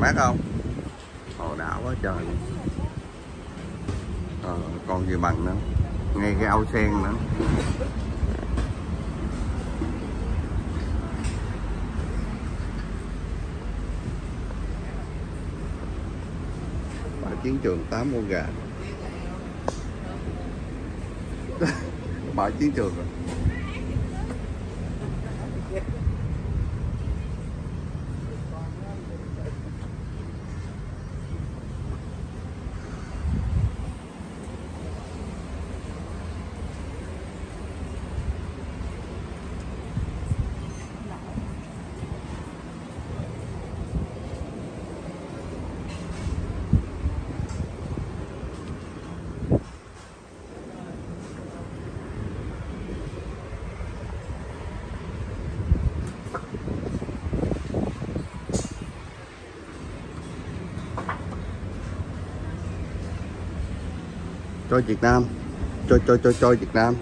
mát không? Hồ đảo quá trời. Ờ, còn gì bằng nữa. Ngay cái ao sen nữa. Bãi chiến trường 8 con gà. Bãi chiến trường rồi cho Việt Nam cho cho cho cho Việt Nam.